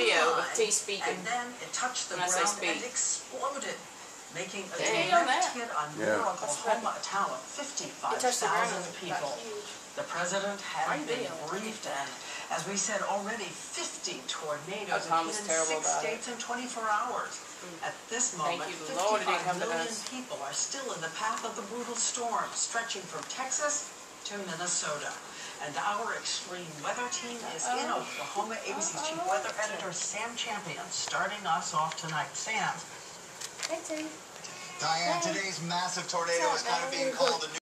video of T speaking. And then it touched the When ground and exploded, making a Dang on direct that. hit on Yeah. rural Oklahoma, a town of fifty-five It touched the ground thousand and it people. The president Why had been videoing? briefed and, as we said, already fifty tornadoes have was hit in six states in twenty-four hours. Mm. At this moment, you, Lord, it didn't fifty-five come million people are still in the path of the brutal storm, stretching from Texas to Minnesota. And our extreme weather team is in oh. Oklahoma. ABC's chief Uh-oh. weather editor, Sam Champion, starting us off tonight. Sam, Hey, Tim. Diane, today's massive tornado is kind of being called the